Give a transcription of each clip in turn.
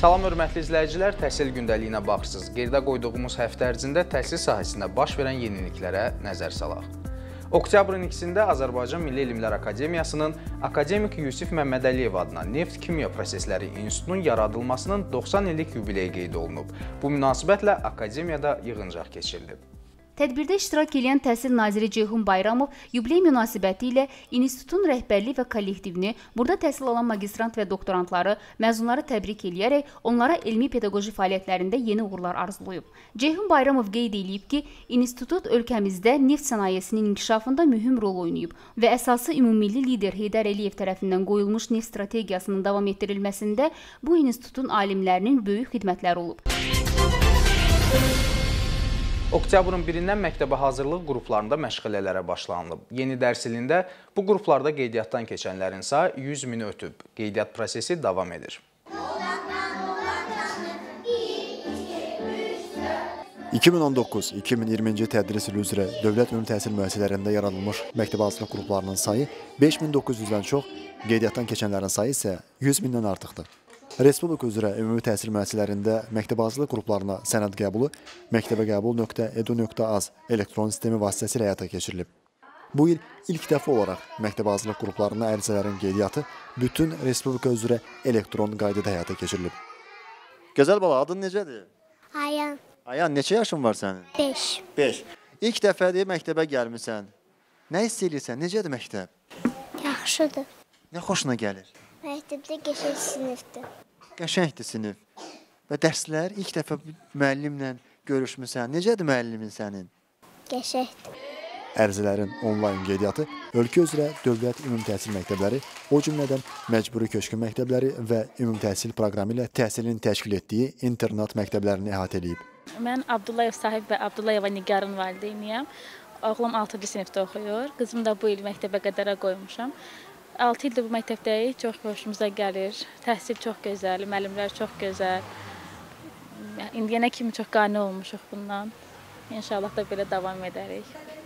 Salam hörmətli izləyicilər, təhsil gündəliyinə baxırsınız. Gerdə qoyduğumuz həftə ərzində təhsil sahəsində baş verən yeniliklərə nəzər salaq. Oktyabrın 2-də Azərbaycan Milli Elmlər Akademiyasının Akademik Yusif Məmmədəliyev adına Neft Kimya Prosesləri İnstitutunun yaradılmasının 90 illik yubileyi qeyd olunub. Bu münasibətlə akademiyada yığıncaq keçirilib. Tədbirdə iştirak edən Təhsil naziri Ceyhun Bayramov yubiley münasibəti ilə institutun rəhbərliyi və kollektivini, burada təhsil alan magistrant və doktorantları, məzunları təbrik eləyərək onlara elmi pedaqoji fəaliyyətlərində yeni uğurlar arzulayıb. Ceyhun Bayramov qeyd edib ki, institut ölkəmizdə neft sənayesinin inkişafında mühüm rol oynayıb və əsası ümummilli lider Heydər Əliyev tərəfindən qoyulmuş neft strategiyasının davam etdirilməsində bu institutun alimlərinin böyük xidmətləri olub. Oktyabrın 1-dən məktəbə hazırlıq qruplarında məşğələlərə başlanılıb. Yeni dərs ilində bu qruplarda qeydiyyatdan keçənlərin sayı 100 mini ötüb. Qeydiyyat prosesi davam edir. 2019-2020-ci tədris ili üzrə dövlət ümumi təhsil müəssisələrində yaradılmış məktəbə hazırlıq qruplarının sayı 5900-dən çox, qeydiyyatdan keçənlərin sayı isə 100 mindən artıqdır. Respublika üzrə ümumi təhsil müəssisələrində məktəbazlıq qruplarına sənəd qəbulu məktəbəqəbul.edu.az elektron sistemi vasitəsilə həyata keçirilib. Bu il ilk dəfə olaraq məktəbazlıq qruplarına ərizələrin qeydiyyatı bütün respublika üzrə elektron qaydada həyata keçirilib. Gözəl bala, adın necədir? Ayan Ayan, neçə yaşın var sənin? 5. 5. İlk dəfədir məktəbə gəlmisən. Nə hiss edirsən? Necədir məktəb? Yaxşıdır. Nə xoşuna gəlir? Məktəbdə qəşəng sinifdir. Qəşəngdir sinif. Və dərslər ilk dəfə müəllimlə görüşmüsən. Necədir müəllimin sənin? Qəşəngdir. Ərizələrin onlayn qeydiyyatı ölkə üzrə dövlət ümumi təhsil məktəbləri, o cümlədən məcburi köçkün məktəbləri və ümumi təhsil proqramı ilə təhsilin təşkil etdiyi internat məktəblərini əhatə edib. Mən Abdullayev Sahib və Abdullayeva Nigarın valideyniyəm. Oğlum 6-cı sinifdə oxuyur. Qızım da bu il məktəbə qədərə qoymuşam. 6 ildir bu məktəbdəyik. Çox xoşumuza gəlir. Təhsil çox gözəl, müəllimlər çox gözəl. İndiyənə kimi çox qane olmuşuq bundan. İnşallah da belə davam edərik.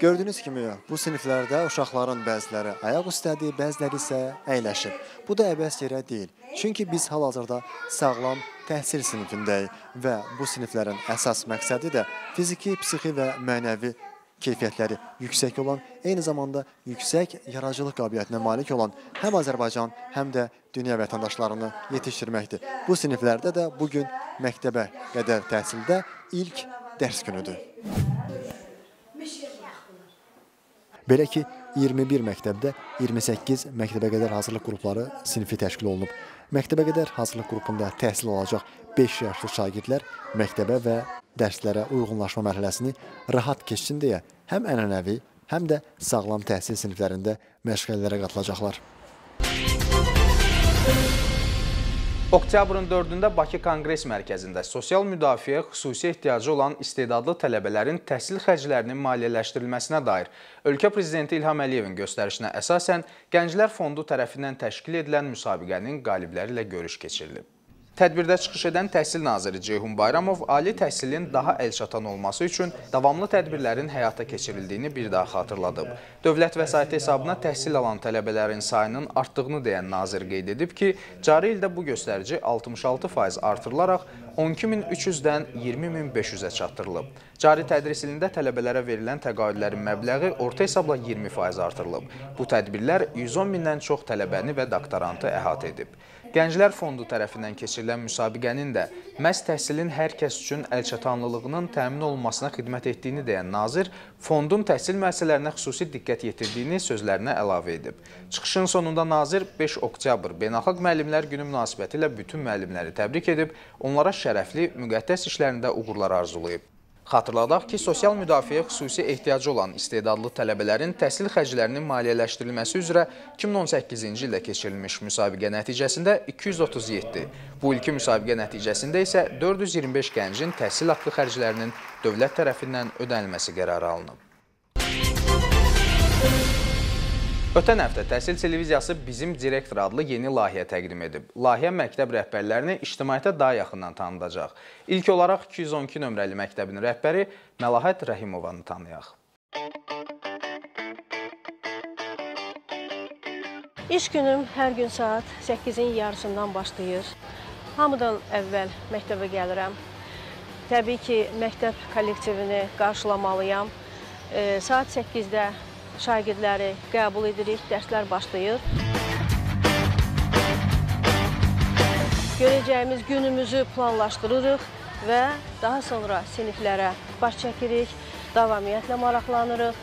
Gördüyünüz kimi bu siniflərdə uşaqların bəziləri ayaq üstədir, bəziləri isə əyləşib. Bu da əbəs yerə deyil. Çünki biz hal-hazırda sağlam təhsil sinifindəyik və bu siniflərin əsas məqsədi də fiziki, psixi və mənəvi keyfiyyətləri yüksək olan, eyni zamanda yüksək yaradıcılıq qabiliyyətinə malik olan həm Azərbaycan, həm də dünya vətəndaşlarını yetişdirməkdir. Bu siniflərdə də bu gün məktəbə qədər təhsildə ilk dərs günüdür. Belə ki, 21 məktəbdə 28 məktəbə qədər hazırlıq qrupları sinifi təşkil olunub. Məktəbə qədər hazırlıq qrupunda təhsil alacaq 5 yaşlı şagirdlər məktəbə və dərslərə uyğunlaşma mərhələsini rahat keçsin deyə həm ənənəvi, həm də sağlam təhsil siniflərində məşğələlərə qatılacaqlar. Oktyabrın 4-də Bakı Konqres Mərkəzində sosial müdafiə xüsusi ehtiyacı olan istedadlı tələbələrin təhsil xərclərinin maliyyələşdirilməsinə dair ölkə prezidenti İlham Əliyevin göstərişinə əsasən Gənclər Fondu tərəfindən təşkil edilən müsabiqənin qalibləri ilə görüş keçirilib. Tədbirdə çıxış edən Təhsil naziri Ceyhun Bayramov ali təhsilin daha əlçatan olması üçün davamlı tədbirlərin həyata keçirildiyini bir daha xatırladıb. Dövlət vəsaiti hesabına təhsil alan tələbələrin sayının artdığını deyən nazir qeyd edib ki, cari ildə bu göstərici 66% artırılaraq 12300-dən 20500-ə çatdırılıb. Cari tədris ilində tələbələrə verilən təqaüdlərin məbləği orta hesabla 20% artırılıb. Bu tədbirlər 110 mindən çox tələbəni və doktorantı əhatə edib. Gənclər Fondu tərəfindən keçirilən müsabiqənin də məhz təhsilin hər kəs üçün əlçatanlılığının təmin olunmasına xidmət etdiyini deyən nazir, fondun təhsil müəssisələrinə xüsusi diqqət yetirdiyini sözlərinə əlavə edib. Çıxışın sonunda nazir 5 oktyabr Beynəlxalq Müəllimlər Günü münasibəti ilə bütün müəllimləri təbrik edib, onlara şərəfli, müqəddəs işlərində uğurlar arzulayıb. Xatırladaq ki, sosial müdafiəyə xüsusi ehtiyacı olan istedadlı tələbələrin təhsil xərclərinin maliyyələşdirilməsi üzrə 2018-ci ildə keçirilmiş müsabiqə nəticəsində 237, bu ilki müsabiqə nəticəsində isə 425 gəncin təhsil haqqı xərclərinin dövlət tərəfindən ödənilməsi qərarı alınıb. Ötən həftə Təhsil Televiziyası Bizim Direktor adlı yeni layihə təqdim edib. Layihə məktəb rəhbərlərini ictimaiyyətə daha yaxından tanıdacaq. İlk olaraq 212 nömrəli məktəbin rəhbəri Məlahət Rəhimovanı tanıyaq. İş günüm hər gün saat 8-in yarısından başlayır. Hamıdan əvvəl məktəbə gəlirəm. Təbii ki, məktəb kollektivini qarşılamalıyam. E, saat 8-də şagirdləri qəbul edirik, dərslər başlayır. Görəcəyimiz günümüzü planlaşdırırıq və daha sonra siniflərə baş çəkirik, davamiyyətlə maraqlanırıq.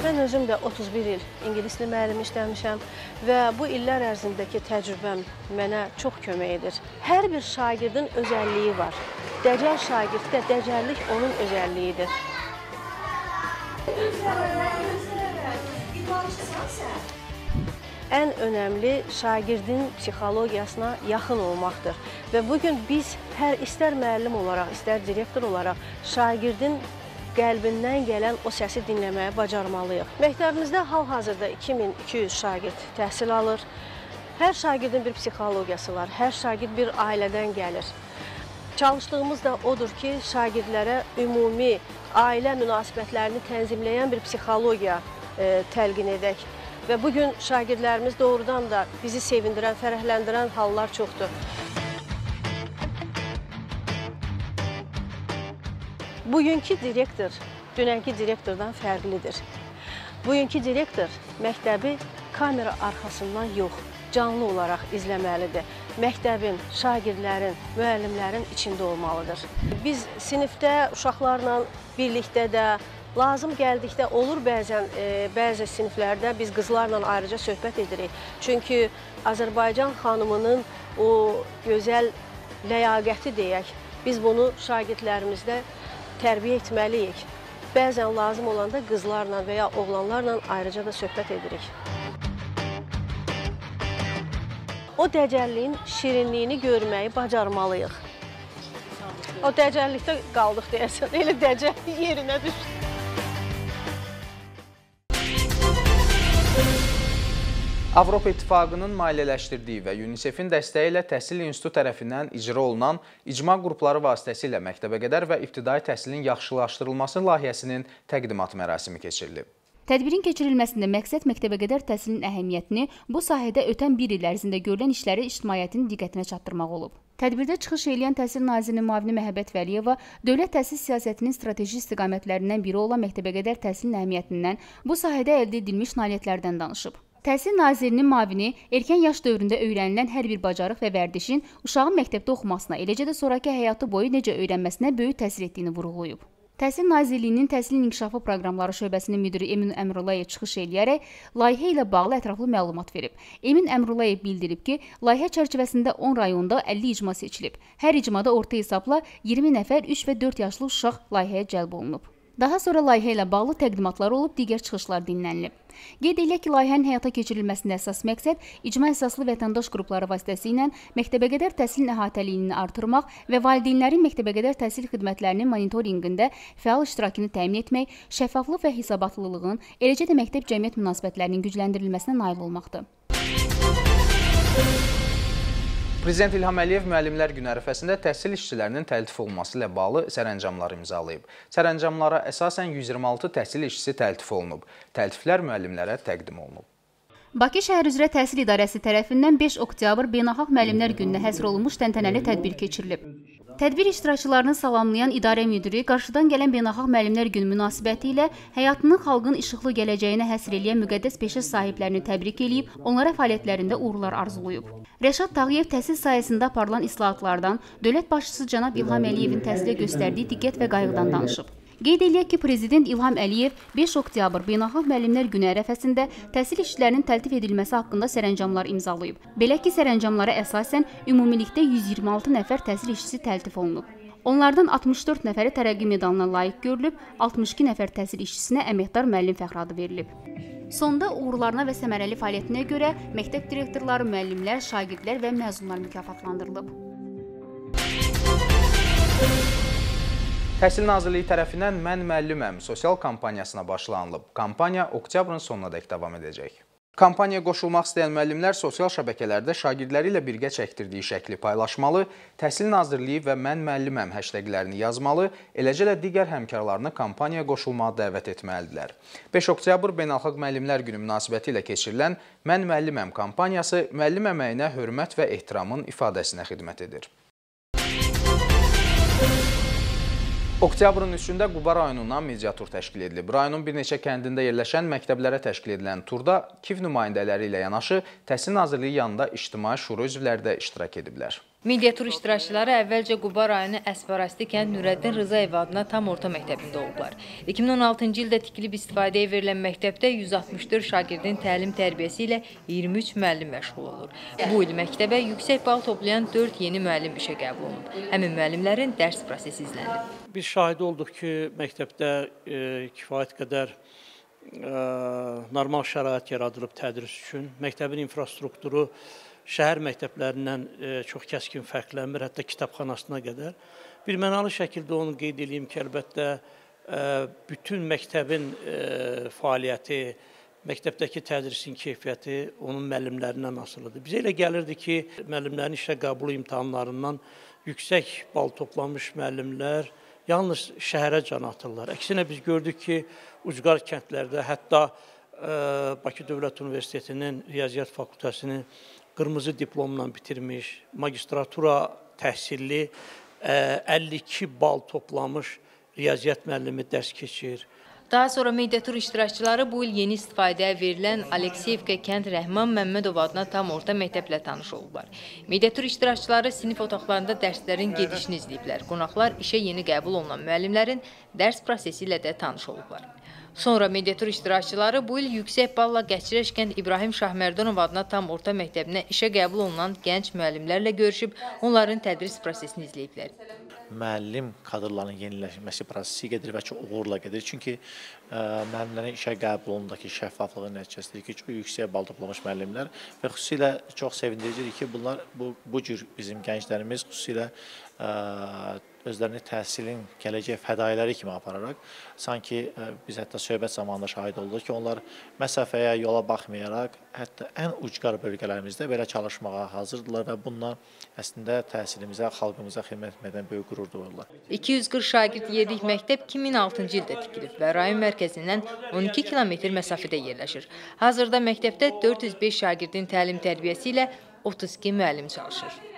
Mən özüm də 31 il ingilis dili müəllimi işləmişəm və bu illər ərzindəki təcrübəm mənə çox kömək edir. Hər bir şagirdin özəlliyi var. Dəcəl şagirddə dəcəllik onun özəlliyidir. Ən önəmli şagirdin psixologiyasına yaxın olmaqdır. Və bu gün biz hər istər müəllim olaraq, istər direktor olaraq şagirdin qəlbindən gələn o səsi dinləməyə bacarmalıyıq. Məktəbimizdə hal-hazırda 2200 şagird təhsil alır. Hər şagirdin bir psixologiyası var, hər şagird bir ailədən gəlir. Çalışdığımız da odur ki, şagirdlərə ümumi ailə münasibətlərini tənzimləyən bir psixologiya e, təlqin edək. Və bu gün şagirdlərimiz doğrudan da bizi sevindirən, fərəhləndirən hallar çoxdur. Bugünkü direktor dünənki direktordan fərqlidir. Bugünkü direktor məktəbi kamera arxasından yox, canlı olaraq izləməlidir. Məktəbin, şagirdlərin, müəllimlərin içində olmalıdır. Biz sinifdə uşaqlarla birlikdə də Lazım gəldikdə olur bəzən e, bəzi siniflərdə biz qızlarla ayrıca söhbət edirik. Çünki Azərbaycan xanımının o gözəl ləyaqəti deyək, biz bunu şagirdlərimizdə tərbiyə etməliyik. Bəzən lazım olanda qızlarla və ya oğlanlarla ayrıca da söhbət edirik. O dəcəlliyin şirinliyini görməyi bacarmalıyıq. O dəcəllikdə qaldıq deyəsən, elə dəcəllik yerinə düşdü. Avropa İttifaqının maliyyələşdirdiyi və UNICEF-in dəstəyi ilə Təhsil İnstitutu tərəfindən icra olunan icma qrupları vasitəsilə məktəbəqədər və ibtidai təhsilin yaxşılaşdırılması layihəsinin təqdimat mərasimi keçirilib. Tədbirin keçirilməsində məqsəd məktəbəqədər təhsilin əhəmiyyətini, bu sahədə ötən bir il ərzində görülən işləri ictimaiyyətin diqqətinə çatdırmaq olub. Tədbirdə çıxış edən Təhsil Nazirinin müavini Məhəbbət Vəliyeva dövlət təhsil siyasətinin strateji istiqamətlərindən biri olan məktəbəqədər təhsilin əhəmiyyətindən, bu sahədə əldə edilmiş nailiyyətlərdən danışıb. Təhsil Nazirinin müavini erkən yaş dövründə öyrənilən hər bir bacarıq və vərdişin uşağın məktəbdə oxumasına, eləcə də sonrakı həyatı boyu necə öyrənməsinə böyük təsir etdiyini vurğulayıb. Təhsil Nazirliyinin Təhsil İnkişafı Proqramları şöbəsinin müdiri Emin Əmrullayev çıxış eləyərək layihə ilə bağlı ətraflı məlumat verib. Emin Əmrullayev bildirib ki, layihə çərçivəsində 10 rayonda 50 icma seçilib. Hər icmada orta hesabla 20 nəfər 3 və 4 yaşlı uşaq layihəyə cəlb olunub. Daha sonra layihə ilə bağlı təqdimatlar olub, digər çıxışlar dinlənilib. Qeyd edək ki, layihənin həyata keçirilməsində əsas məqsəd icma əsaslı vətəndaş qrupları vasitəsilə məktəbəqədər təhsilin əhatəliyini artırmaq və valideynlərin məktəbəqədər təhsil xidmətlərinin monitorinqində fəal iştirakını təmin etmək, şəffaflıq və hesabatlılığın, eləcə də məktəb cəmiyyət münasibətlərinin gücləndirilməsinə nail olmaqdır. Prezident İlham Əliyev müəllimlər günü ərəfəsində təhsil işçilərinin təltif olunması ilə bağlı sərəncamlar imzalayıb. Sərəncamlara əsasən 126 təhsil işçisi təltif olunub. Təltiflər müəllimlərə təqdim olunub. Bakı şəhər üzrə təhsil idarəsi tərəfindən 5 oktyabr beynəlxalq müəllimlər gününə həsr olunmuş təntənəli tədbir keçirilib. Tədbir iştirakçılarını salamlayan idarə müdiri qarşıdan gələn Beynəlxalq Müəllimlər Günü münasibətilə həyatını xalqın işıqlı gələcəyinə həsr eləyən müqəddəs peşə sahiblərini təbrik eləyib, onlara fəaliyyətlərində uğurlar arzulayıb. Rəşad Tağıyev təhsil sayəsində aparılan islahatlardan, dövlət başçısı cənab İlham Əliyevin təhsilə göstərdiyi diqqət və qayğıdan danışıb. Qeyd eləyək ki, Prezident İlham Əliyev 5 oktyabr Beynəlxalq Müəllimlər Günü ərəfəsində təhsil işçilərinin təltif edilməsi haqqında sərəncamlar imzalayıb. Belə ki, sərəncamlara əsasən ümumilikdə 126 nəfər təhsil işçisi təltif olunub. Onlardan 64 nəfəri tərəqqi medalına layiq görülüb, 62 nəfər təhsil işçisinə əməkdar müəllim fəxri adı verilib. Sonda uğurlarına və səmərəli fəaliyyətinə görə məktəb direktorları, müəllimlər, şagirdlər və məzunlar mükafatlandırılıb. Təhsil Nazirliyi tərəfindən Mən müəlliməm sosial kampaniyasına başlanılıb. Kampaniya oktyabrın sonuna dək davam edəcək. Kampaniyaya qoşulmaq istəyən müəllimlər sosial şəbəkələrdə şagirdləri ilə birgə çəkdirdiyi şəkli paylaşmalı, Təhsil Nazirliyi və Mən müəlliməm həştəqlərini yazmalı, eləcə də digər həmkarlarını kampaniyaya qoşulmağa dəvət etməlidirlər. 5 oktyabr Beynəlxalq Müəllimlər Günü münasibəti ilə keçirilən Mən müəlliməm kampaniyası müəllim əməyinə hörmət və ehtiramın ifadəsinə xidmət edir. Oktyabrın 3-də Quba rayonundan mediatur təşkil edilib. Rayonun bir neçə kəndində yerləşən məktəblərə təşkil edilən turda KİV nümayəndələri ilə yanaşı Təhsil Nazirliyi yanında ictimai şura üzvləri də iştirak ediblər. Mediatur iştirakçıları əvvəlcə Quba rayonu Əsfarasti kənd Nürəddin Rızayev adına tam orta məktəbində olublar. 2016-cı ildə tikilib istifadəyə verilən məktəbdə 164 şagirdin təlim tərbiyəsi ilə 23 müəllim məşğul olur. Bu il məktəbə yüksək bal toplayan 4 yeni müəllim işə qəbul olunub. Həmin müəllimlərin dərs prosesi izlənib. Biz şahid olduq ki, məktəbdə e, kifayət qədər e, normal şərait yaradılıb tədris üçün. Məktəbin infrastrukturu şəhər məktəblərindən e, çox kəskin fərqlənmir, hətta kitabxanasına qədər. Bir mənalı şəkildə onu qeyd edeyim ki, əlbəttə e, bütün məktəbin e, fəaliyyəti, məktəbdəki tədrisin keyfiyyəti onun müəllimlərindən asılıdır. Bizə elə gəlirdi ki, müəllimlərin işə qəbul imtahanlarından yüksək bal toplamış müəllimlər yalnız şəhərə can atırlar. Əksinə biz gördük ki, ucqar kəndlərdə hətta Bakı Dövlət Universitetinin Riyaziyyat fakültəsini qırmızı diplomla bitirmiş, magistratura təhsilli 52 bal toplamış riyaziyyat müəllimi dərs keçir. Daha sonra mediatur iştirakçıları bu il yeni istifadəyə verilən Alekseyevka kənd Rəhman Məmmədov adına tam orta məktəblə tanış olublar. Mediatur iştirakçıları sinif otaqlarında dərslərin gedişini izləyiblər. Qonaqlar işə yeni qəbul olunan müəllimlərin dərs prosesi ilə də tanış olublar. Sonra mediatur iştirakçıları bu il yüksək balla Qəçirəş kənd İbrahim Şahmərdonov adına tam orta məktəbinə işə qəbul olunan gənc müəllimlərlə görüşüb, onların tədris prosesini izləyiblər. Müəllim kadrlarının yeniləşməsi prosesi gedir və çox uğurla gedir. Çünki ə, müəllimlərin işə qəbulundakı şəffaflığın nəticəsidir ki, çox yüksək bal toplamış müəllimlər və xüsusilə çox sevindiricidir ki, bunlar bu bu cür bizim gənclərimiz xüsusilə ə, özlərini təhsilin gələcək fədailəri kimi apararaq, sanki ə, biz hətta söhbət zamanında şahid olduq ki, onlar məsafəyə, yola baxmayaraq, hətta ən ucqar bölgələrimizdə belə çalışmağa hazırdırlar və bundan əslində təhsilimizə, xalqımıza xidmət etməkdən böyük qürur duyurlar. 240 şagird yerlik məktəb 2006-cı ildə tikilib və rayon mərkəzindən 12 kilometr məsafədə yerləşir. Hazırda məktəbdə 405 şagirdin təlim tərbiyəsi ilə 32 müəllim çalışır.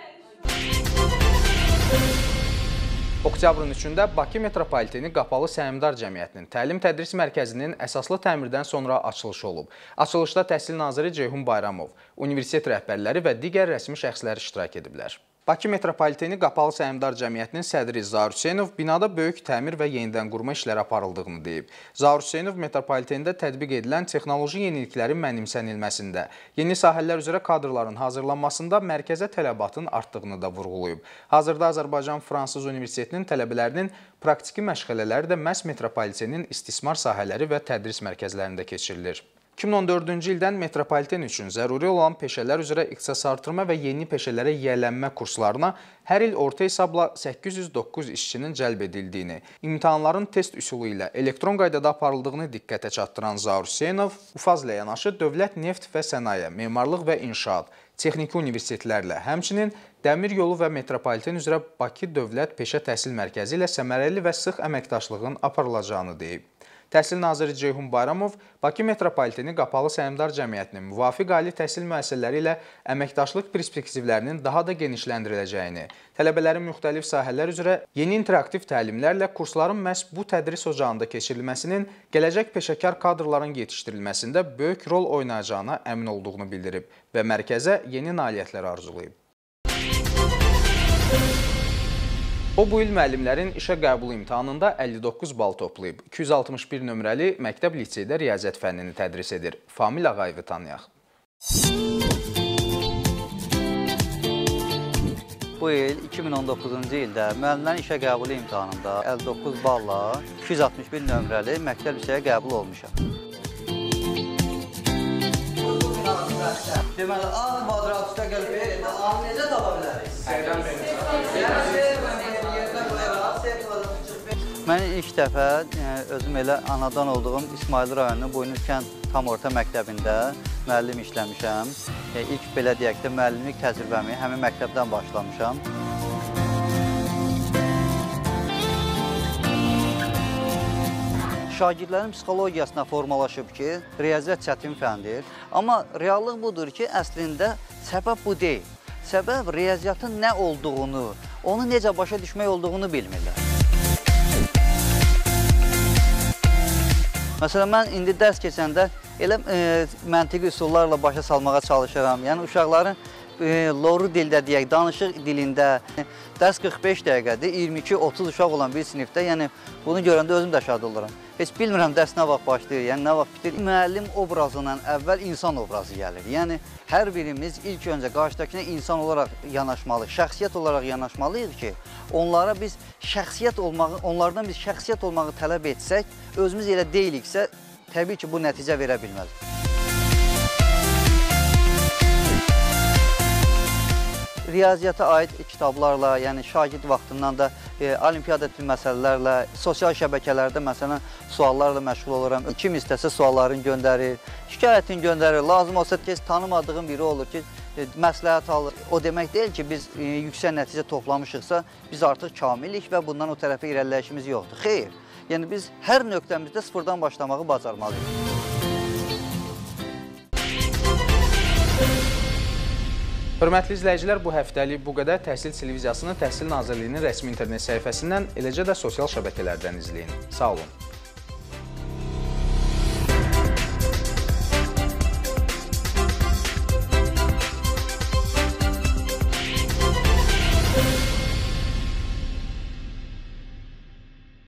Oktyabrın 3-də Bakı Metropoliteni Qapalı Səhmdar Cəmiyyətinin təlim-tədris mərkəzinin əsaslı təmirdən sonra açılışı olub. Açılışda Təhsil naziri Ceyhun Bayramov, universitet rəhbərləri və digər rəsmi şəxslər iştirak ediblər. Bakı Metropoliteni Qapalı Səhmdar Cəmiyyətinin sədri Zaur Hüseynov binada böyük təmir və yenidən qurma işləri aparıldığını deyib. Zaur Hüseynov metropolitenda tətbiq edilən texnoloji yeniliklərin mənimsənilməsində, yeni sahələr üzrə kadrların hazırlanmasında mərkəzə tələbatın artdığını da vurğulayıb. Hazırda Azərbaycan-Fransız Universitetinin tələbələrinin praktiki məşğələləri də məhz metropolitenin istismar sahələri və tədris mərkəzlərində keçirilir. 2014-cü ildən metropoliten üçün zəruri olan peşələr üzrə ixtisas artırma və yeni peşələrə yiyələnmə kurslarına hər il orta hesabla 809 işçinin cəlb edildiyini, imtahanların test üsulu ilə elektron qaydada aparıldığını diqqətə çatdıran Zaur Hüseynov UFAZ ilə yanaşı Dövlət Neft və Sənaye, Memarlıq və İnşaat, texniki universitetlərlə, həmçinin dəmir yolu və metropoliten üzrə Bakı Dövlət Peşə Təhsil Mərkəzi ilə səmərəli və sıx əməkdaşlığın aparılacağını deyib. Təhsil naziri Ceyhun Bayramov Bakı Metropoliteni Qapalı Səhmdar Cəmiyyətinin müvafiq ali təhsil müəssisələri ilə əməkdaşlıq perspektivlərinin daha da genişləndiriləcəyini, tələbələrin müxtəlif sahələr üzrə yeni interaktiv təlimlərlə kursların məhz bu tədris ocağında keçirilməsinin gələcək peşəkar kadrların yetişdirilməsində böyük rol oynayacağına əmin olduğunu bildirib və mərkəzə yeni nailiyyətlər arzulayıb. O bu il müəllimlərin işə qəbul imtahanında 59 bal toplayıb. 261 nömrəli məktəb liseydə riyaziyyat fənnini tədris edir. Famil Ağayevi tanıyaq. Bu il 2019-cu ildə müəllimlərin işə qəbulu imtahanında 59 balla 261 nömrəli məktəb liseyə qəbul olmuşam. Deməli, A kvadratda gəlib, A necə tapa bilərik? Səydən beni. Mən ilk dəfə e, özüm elə anadan olduğum İsmail rayonunun Buynuz kənd tam orta məktəbində müəllim işləmişəm. E, İlk belə deyək də müəllimlik təcrübəmi həmin məktəbdən başlamışam. Şagirdlərin psixologiyasına formalaşıb ki, riyaziyyat çətin fəndir. Amma reallıq budur ki, əslində səbəb bu deyil. Səbəb riyaziyyatın nə olduğunu, onu necə başa düşmək olduğunu bilmirlər. Məsələn, mən indi dərs keçəndə elə e, məntiqi üsullarla başa salmağa çalışıram. Yəni uşaqların loru dildə deyək, danışıq dilində dərs 45 dəqiqədir, 22-30 uşaq olan bir sinifdə, yəni bunu görəndə özüm də şad oluram. Heç bilmirəm dərs nə vaxt başlayır, yəni nə vaxt bitir. Müəllim obrazından əvvəl insan obrazı gəlir. Yəni hər birimiz ilk öncə qarşıdakına insan olaraq yanaşmalıyıq, şəxsiyyət olaraq yanaşmalıyıq ki, onlara biz şəxsiyyət olmağı, onlardan biz şəxsiyyət olmağı tələb etsək, özümüz elə deyiliksə, təbii ki, bu nəticə verə bilməz. Riyaziyyata aid kitablarla, yəni şagird vaxtından da e, olimpiyada tipli məsələlərlə, sosial şəbəkələrdə məsələn suallarla məşğul oluram. Kim istəsə suallarını göndərir, şikayətini göndərir. Lazım olsa tez tanımadığım biri olur ki, e, məsləhət alır. O demək deyil ki, biz e, yüksək nəticə toplamışıqsa, biz artıq kamilik və bundan o tərəfə irəliləyişimiz yoxdur. Xeyr. Yəni biz hər nöqtəmizdə sıfırdan başlamağı bacarmalıyıq. Hörmətli izləyicilər, bu həftəlik bu qədər Təhsil Televiziyasını Təhsil Nazirliyinin rəsmi internet səhifəsindən, eləcə də sosial şəbəkələrdən izləyin. Sağ olun.